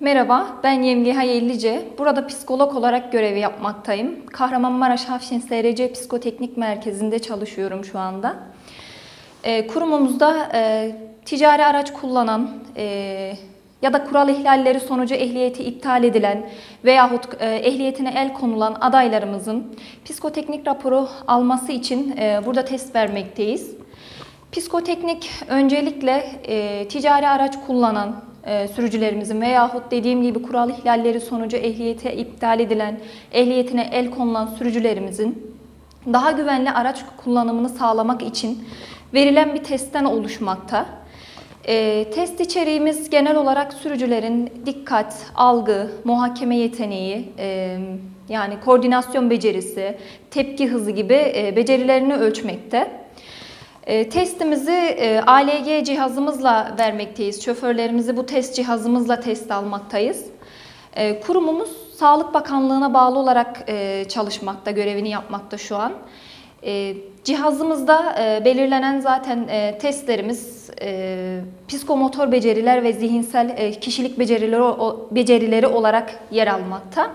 Merhaba, ben Yemliha Yellice. Burada psikolog olarak görevi yapmaktayım. Kahramanmaraş Hafşin SRC Psikoteknik Merkezi'nde çalışıyorum şu anda. E, kurumumuzda e, ticari araç kullanan e, ya da kural ihlalleri sonucu ehliyeti iptal edilen veyahut e, ehliyetine el konulan adaylarımızın psikoteknik raporu alması için e, burada test vermekteyiz. Psikoteknik öncelikle e, ticari araç kullanan e, sürücülerimizin veyahut dediğim gibi kural ihlalleri sonucu ehliyete iptal edilen, ehliyetine el konulan sürücülerimizin daha güvenli araç kullanımını sağlamak için verilen bir testten oluşmakta. E, test içeriğimiz genel olarak sürücülerin dikkat, algı, muhakeme yeteneği, e, yani koordinasyon becerisi, tepki hızı gibi e, becerilerini ölçmekte. E, testimizi e, ALG cihazımızla vermekteyiz. Şoförlerimizi bu test cihazımızla test almaktayız. E, kurumumuz Sağlık Bakanlığı'na bağlı olarak çalışmakta, görevini yapmakta şu an. Cihazımızda belirlenen zaten testlerimiz psikomotor beceriler ve zihinsel kişilik becerileri olarak yer almakta.